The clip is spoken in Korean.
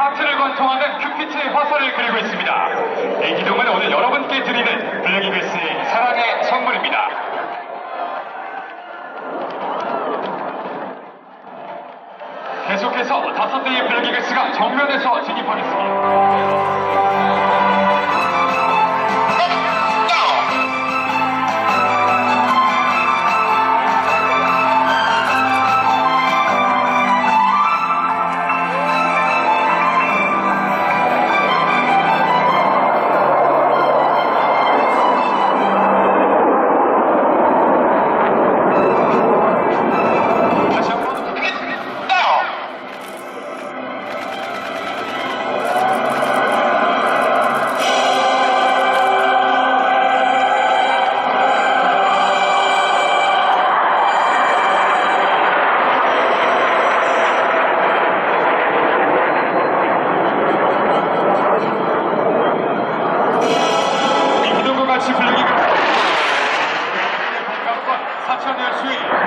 하트를 관통하는 큐피트의 화살을 그리고 있습니다. 이 기둥은 오늘 여러분께 드리는 블랙이글스의 사랑의 선물입니다. 계속해서 다섯 대의 블랙이글스가 정면에서 진입하겠습니다. faccione al suo